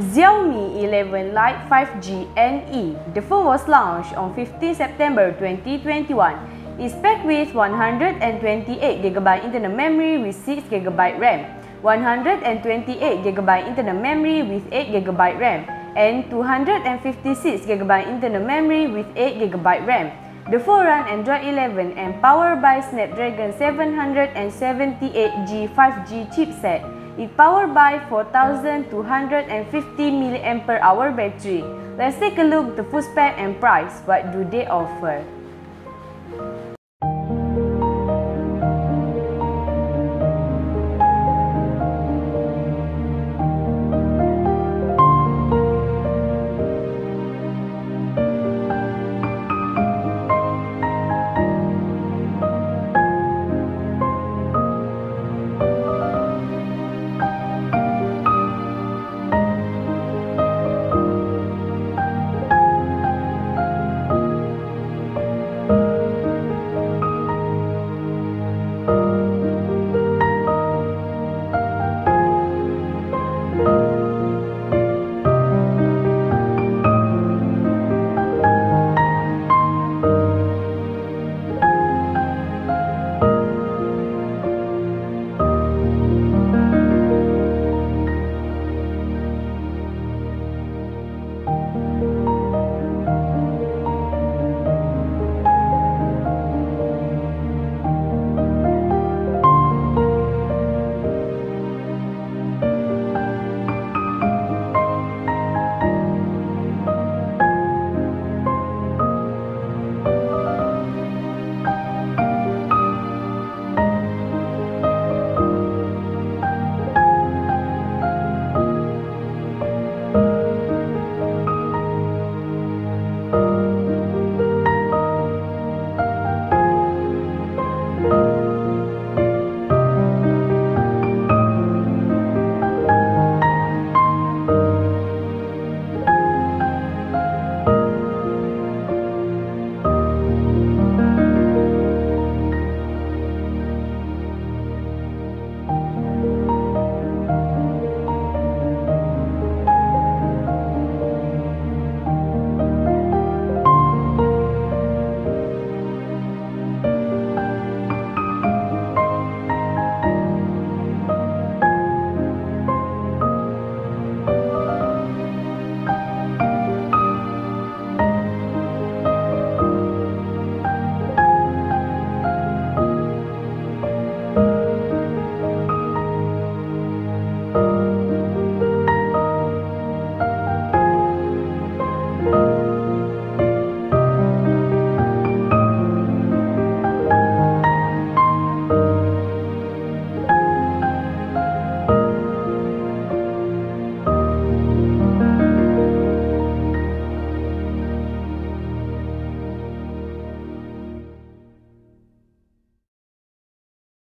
Xiaomi 11 Lite 5G NE. The phone was launched on 15 September 2021. It's packed with 128GB internal memory with 6GB RAM, 128GB internal memory with 8GB RAM, and 256GB internal memory with 8GB RAM. The phone runs Android 11 and powered by Snapdragon 778G 5G chipset. It powered by 4,250 mAh battery. Let's take a look the full spec and price. What do they offer?